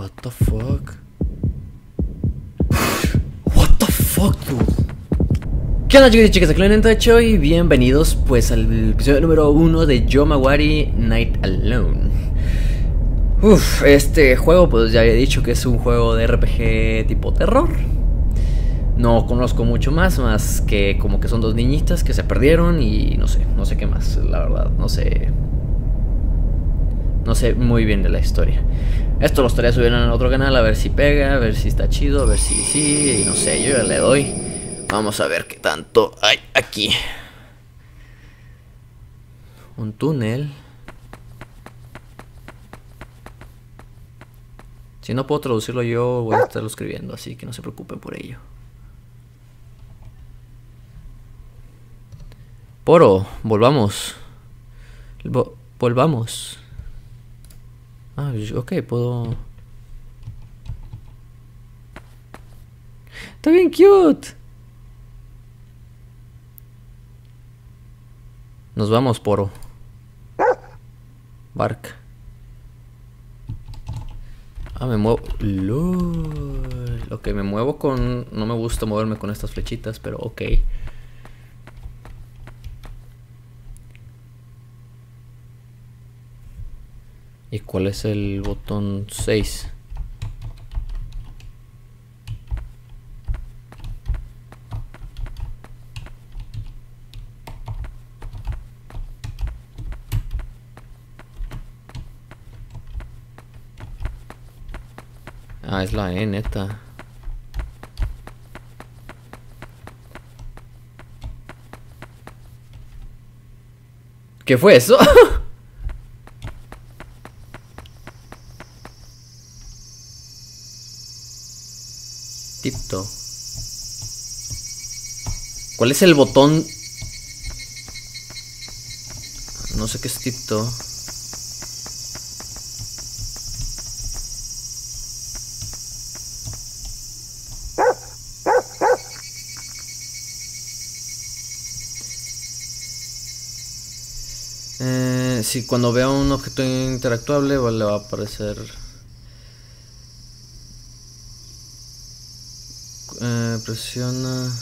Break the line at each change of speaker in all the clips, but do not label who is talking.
What the fuck? What the fuck, dude? ¿Qué onda chicos y chicas de Clone Tacho y bienvenidos pues al episodio número uno de Yomawari Night Alone. Uf, este juego pues ya había dicho que es un juego de RPG tipo terror. No conozco mucho más, más que como que son dos niñitas que se perdieron y no sé, no sé qué más, la verdad, no sé. No sé muy bien de la historia esto lo estaría subiendo en otro canal a ver si pega, a ver si está chido, a ver si sí, y no sé, yo ya le doy. Vamos a ver qué tanto hay aquí. Un túnel. Si no puedo traducirlo yo, voy a estarlo escribiendo, así que no se preocupen por ello. Poro, volvamos. Vo- volvamos. Ah, ok, puedo... Está bien cute. Nos vamos, Poro. Bark. Ah, me muevo... Lol. Ok, me muevo con... No me gusta moverme con estas flechitas, pero ok. Cuál es el botón 6? Ah, es la E, neta. ¿Qué fue eso? Tipto. ¿Cuál es el botón? No sé qué es Tipto. Eh, sí, cuando vea un objeto interactuable le va a aparecer Eh, presiona.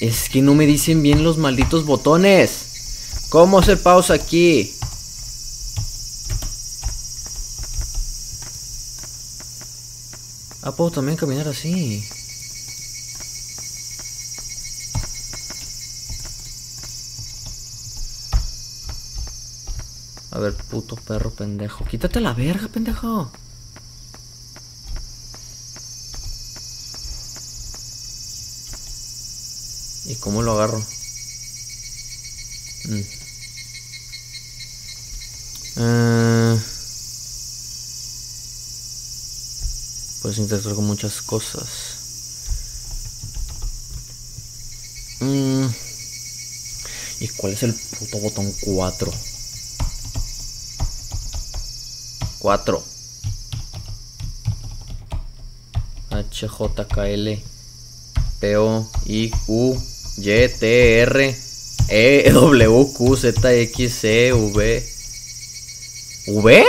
Es que no me dicen bien los malditos botones. ¿Cómo hacer pausa aquí? Ah, puedo también caminar así. Ver, puto perro pendejo. Quítate la verga, pendejo. ¿Y cómo lo agarro? Mm. Eh, con muchas cosas. Mm. ¿Y cuál es el puto botón 4? 4 HJKL PO I U Y T R E W Q Z X C V V.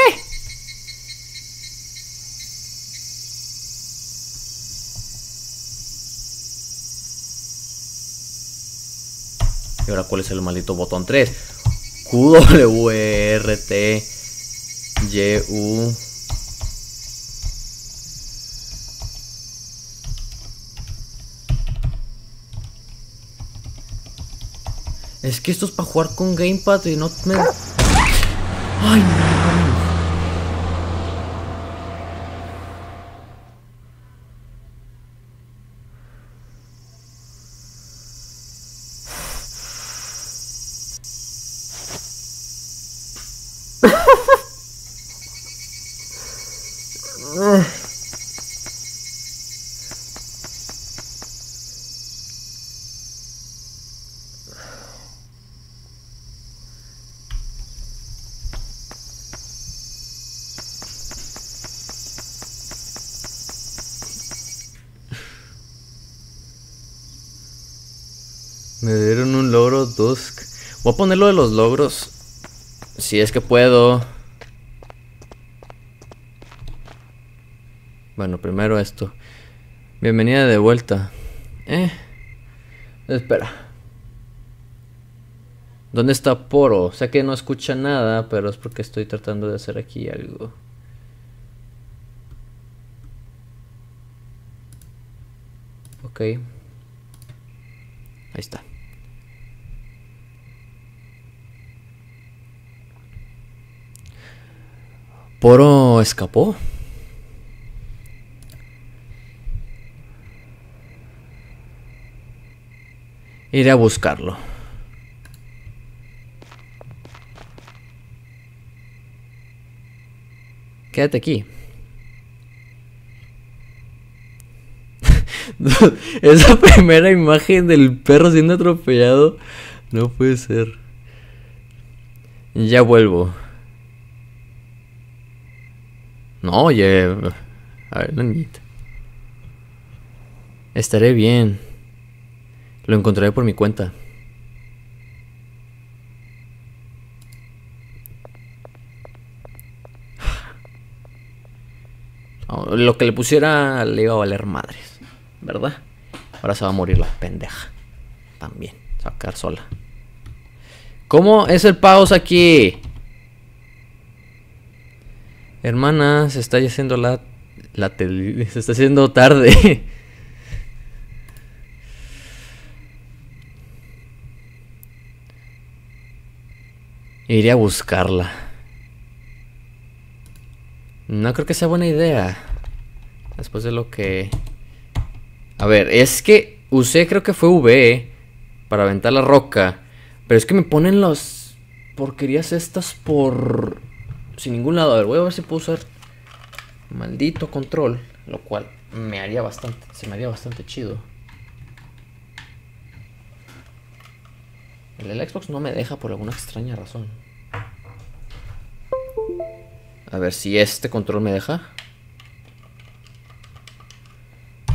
Y ahora cuál es el maldito botón 3 Q W R T y Es que esto es para jugar con gamepad y no Ay, no. Me dieron un logro Dusk. Voy a poner lo de los logros Si es que puedo. Bueno, primero esto. Bienvenida de vuelta. Eh. Espera. ¿Dónde está Poro? Sé que no escucha nada, pero es porque estoy tratando de hacer aquí algo. Ok. Ahí está. Poro escapó. Iré a buscarlo. Quédate aquí. Esa primera imagen del perro siendo atropellado no puede ser. Ya vuelvo. No, oye. A ver, niñita. Estaré bien. Lo encontraré por mi cuenta. Lo que le pusiera le iba a valer madres, ¿verdad? Ahora se va a morir la pendeja. También, se va a quedar sola. ¿Cómo es el pause aquí? Hermana, se está haciendo la, la se está haciendo tarde. Iré a buscarla. No creo que sea buena idea. Después de lo que... A ver, es que usé creo que fue V para aventar la roca. Pero es que me ponen las porquerías estas por... Sin ningún lado. A ver, voy a ver si puedo usar maldito control. Lo cual me haría bastante... Se me haría bastante chido. El Xbox no me deja por alguna extraña razón. A ver si este control me deja.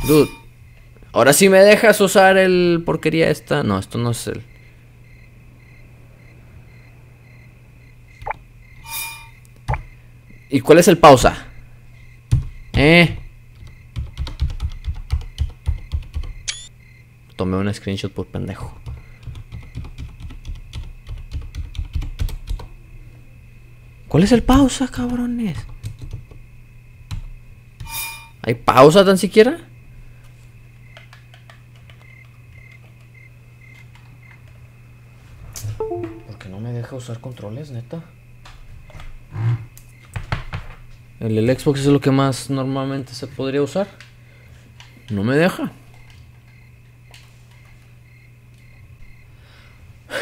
Dude. Ahora sí me dejas usar el porquería esta. No, esto no es el... ¿Y cuál es el pausa? Eh. Tomé un screenshot por pendejo. ¿Cuál es el pausa, cabrones? ¿Hay pausa tan siquiera? ¿Por qué no me deja usar controles, neta? El, Xbox es lo que más normalmente se podría usar. No me deja.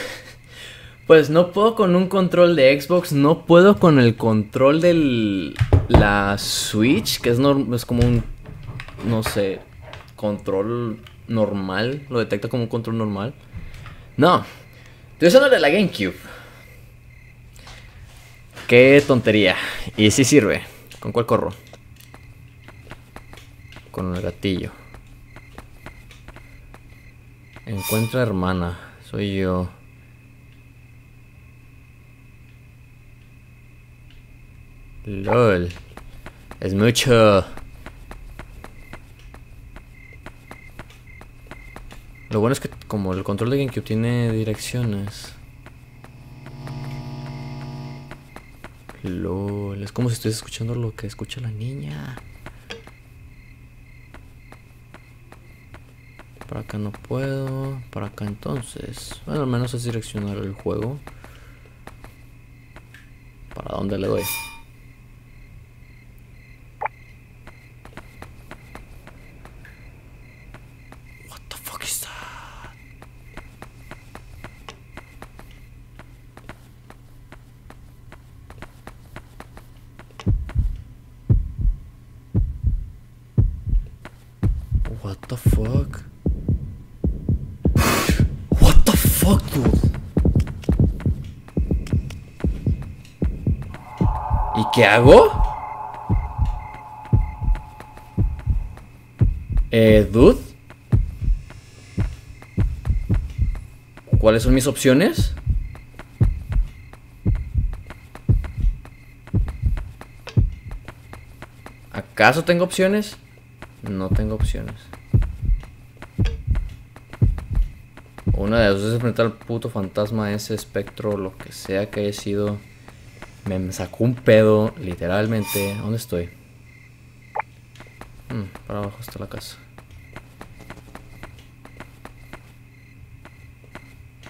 Pues no puedo con un control de Xbox, no puedo con el control de la Switch, que es, es como un, no sé, control normal, lo detecta como un control normal. No, estoy usando de la GameCube. Qué tontería. Y sí sirve. ¿Con cuál corro? Con el gatillo. Encuentra hermana. Soy yo. LOL. Es mucho. Lo bueno es que como el control de GameCube tiene direcciones. LOL. Es como si estuviese escuchando lo que escucha la niña. Para acá no puedo. Para acá entonces. Bueno, al menos es direccionar el juego. ¿Para dónde le doy? ¿Qué hago? Eh, dude. ¿Cuáles son mis opciones? ¿Acaso tengo opciones? No tengo opciones. Una de las dos es enfrentar al puto fantasma, ese espectro, lo que sea que haya sido. Me sacó un pedo, literalmente. ¿Dónde estoy? Hmm, para abajo está la casa.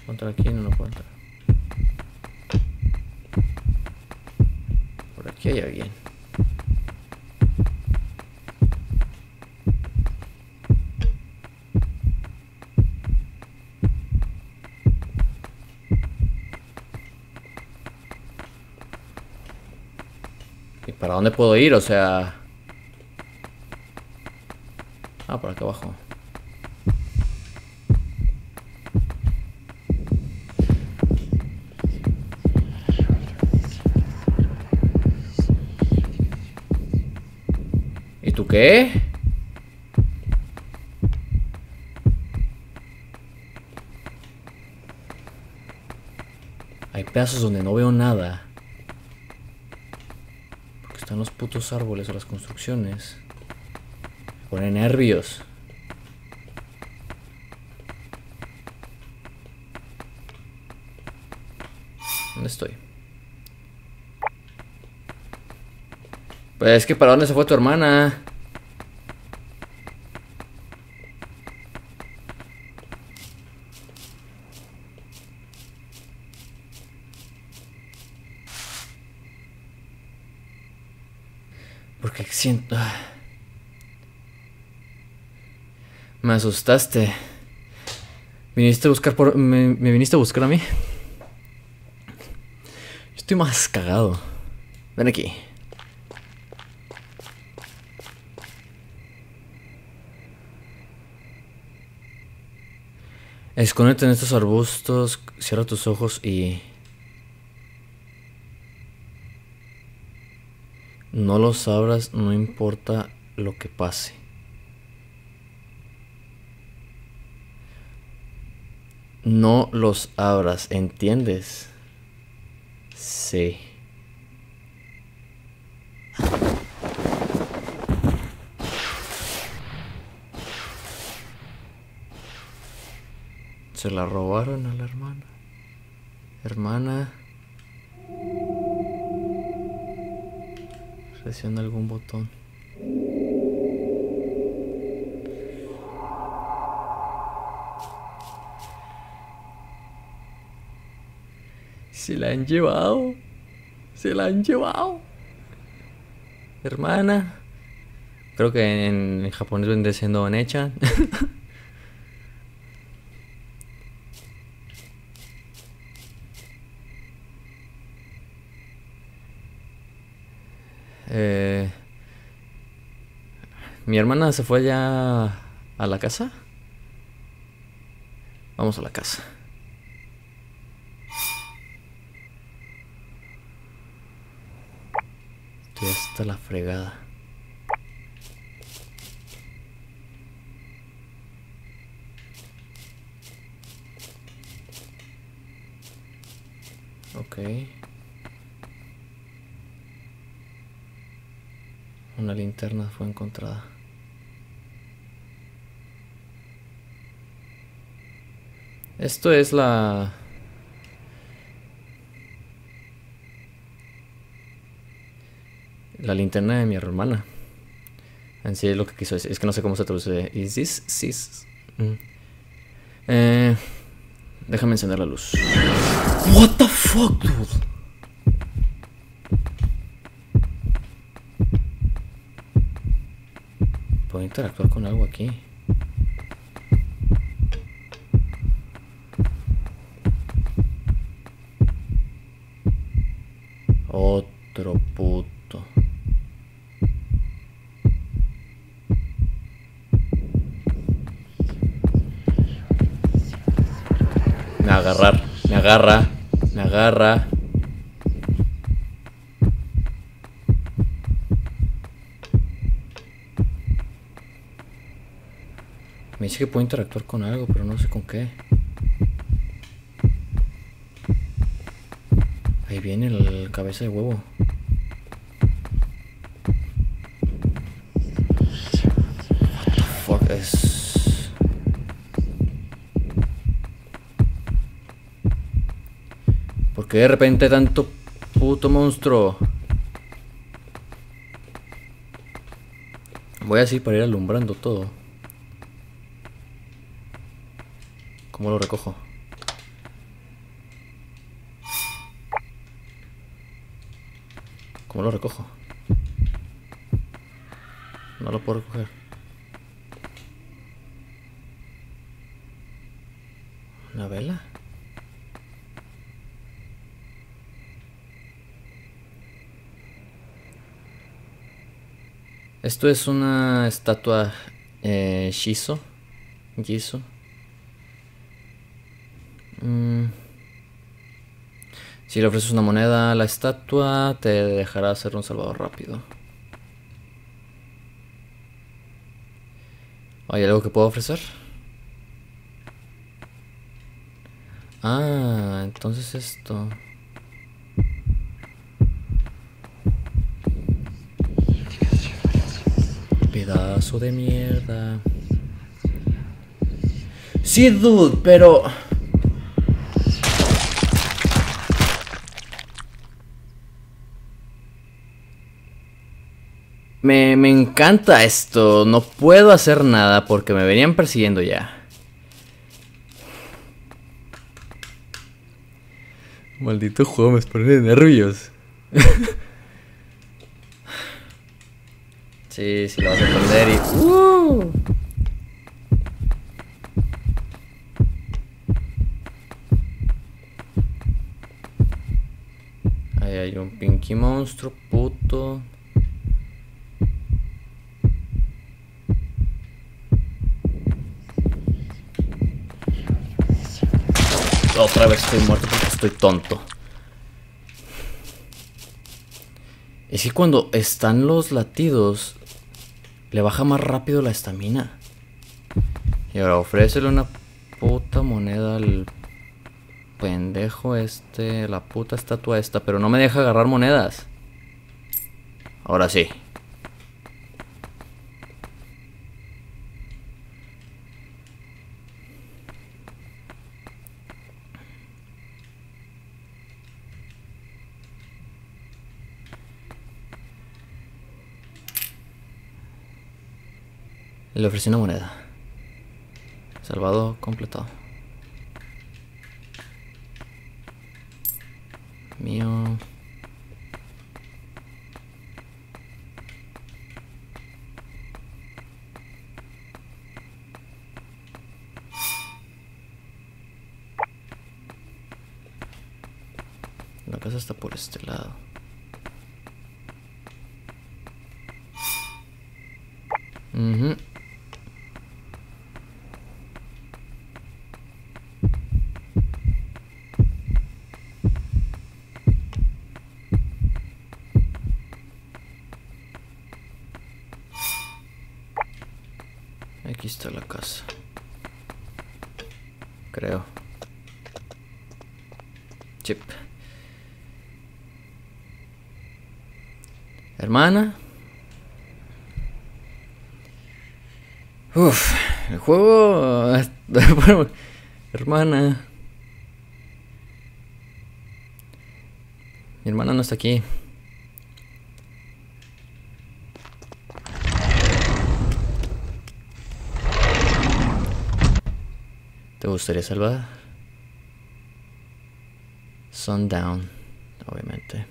¿Puedo entrar aquí? No, no puedo entrar. Por aquí hay alguien. ¿Para dónde puedo ir? O sea... Ah, por acá abajo. ¿Y tú qué? Hay pedazos donde no veo nada están los putos árboles o las construcciones. Me pone nervios. ¿Dónde estoy? Pues es que para dónde se fue tu hermana. Porque Ah. Me asustaste. ¿Viniste a buscar por... ¿Me, viniste a buscar a mí? estoy más cagado. Ven aquí. Escóndete en estos arbustos, cierra tus ojos y... No los abras, no importa lo que pase. No los abras, ¿entiendes? Sí. Se la robaron a la hermana. Hermana. Presiona algún botón. Se la han llevado. Se la han llevado. Hermana. Creo que en, japonés vendría siendo Necha. Eh, mi hermana se fue ya a la casa. Vamos a la casa. Estoy hasta la fregada. Ok. Una linterna fue encontrada. Esto es la... La linterna de mi hermana. En sí es lo que quiso decir. Es que no sé cómo se traduce. ¿Is this? Sis? Mm. Eh, déjame encender la luz. What the fuck, dude? Puedo interactuar con algo aquí. Otro puto. Me agarrar, me agarra, me agarra. Me dice que puedo interactuar con algo, pero no sé con qué. Ahí viene el cabeza de huevo. Entonces... ¿Por qué de repente tanto puto monstruo? Voy así para ir alumbrando todo. ¿Cómo lo recojo? ¿Cómo lo recojo? No lo puedo recoger. ¿Una vela? Esto es una estatua eh, Shiso. Giso. Mm. Si le ofreces una moneda a la estatua, te dejará hacer un salvador rápido. ¿Hay algo que puedo ofrecer? Ah, entonces esto. Pedazo de mierda. Sí, dude, pero... Me, me encanta esto. No puedo hacer nada porque me venían persiguiendo ya. Maldito juego me pone nervios. sí, sí lo vas a perder y... ¡Uh! Ahí hay un pinky monstruo, puto. Otra vez estoy muerto porque estoy tonto. Es que cuando están los latidos, le baja más rápido la estamina. Y ahora ofrécele una puta moneda al pendejo este, la puta estatua esta, pero no me deja agarrar monedas. Ahora sí. Le ofrecí una moneda. Salvado completado. Mío. La casa está por este lado. Mhm. Aquí está la casa. Creo. Chip. Hermana. Uf, el juego... hermana. Mi hermana no está aquí. Gustaría salvar? Sundown, obviamente.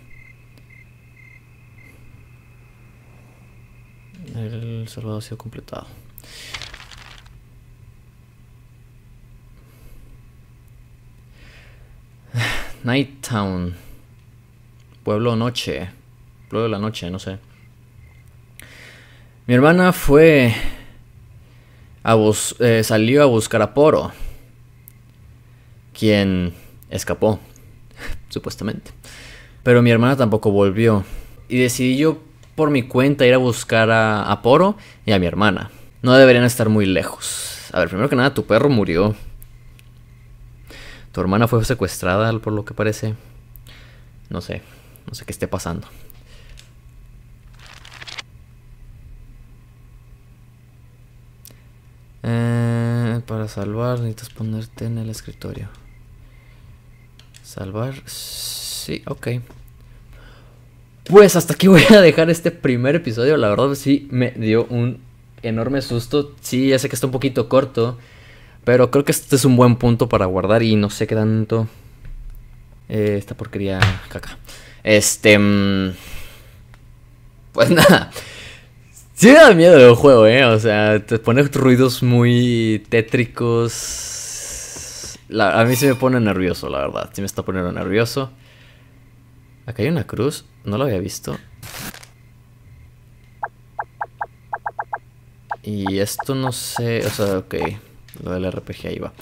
El salvado ha sido completado. Night Town. Pueblo Noche. Pueblo de la Noche, no sé. Mi hermana fue. A eh, salió a buscar a Poro. Quien escapó. supuestamente. Pero mi hermana tampoco volvió. Y decidí yo por mi cuenta ir a buscar a, a Poro y a mi hermana. No deberían estar muy lejos. A ver, primero que nada, tu perro murió. Tu hermana fue secuestrada, por lo que parece. No sé, no sé qué esté pasando. Eh, para salvar necesitas ponerte en el escritorio. Salvar. Sí, ok. Pues hasta aquí voy a dejar este primer episodio. La verdad sí me dio un enorme susto. Sí, ya sé que está un poquito corto. Pero creo que este es un buen punto para guardar y no sé qué tanto. Eh, esta porquería caca. Este... Mm, pues nada. Sí me da miedo el juego, ¿eh? O sea, te pone ruidos muy tétricos. A mí sí me pone nervioso, la verdad. Sí me está poniendo nervioso. Acá hay una cruz. No lo había visto. Y esto no sé... O sea, ok. Lo del RPG ahí va.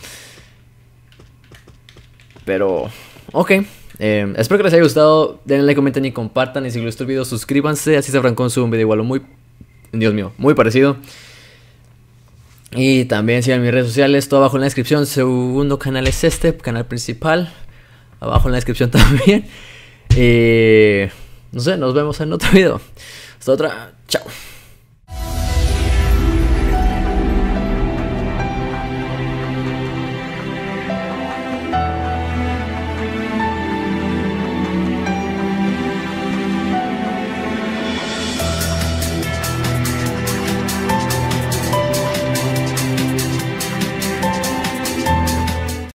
Pero... Ok. Eh, espero que les haya gustado. Denle like, comenten y compartan. Y si les gustó el video, suscríbanse. Así sabrán con su un video igual o muy Dios mío, muy parecido. Y también sigan mis redes sociales, todo abajo en la descripción. Segundo canal es este, canal principal. Abajo en la descripción también. Y no sé, nos vemos en otro video. Hasta otra. Chao.